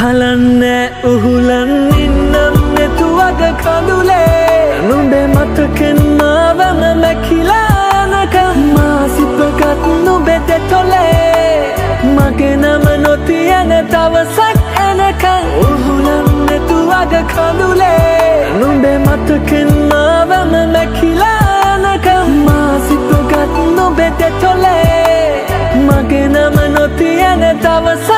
අහලන්න උහුලන් ඉන්නම් නැතුව අද කඳුලේ. නුඹේ මතකෙන් මාවම මැකිලානක. මාසිපකත් නුඹේ දෙතොලේ මගේ නම නොතියන තවසක් එනකන් උහුලන් නැතුව අද කඳුලේ. නුඹේ මතකෙන් මාවම මැකිලානක. මාසිපකත් නුඹේ දෙතොලේ මගේ නම නොතියන තවසක්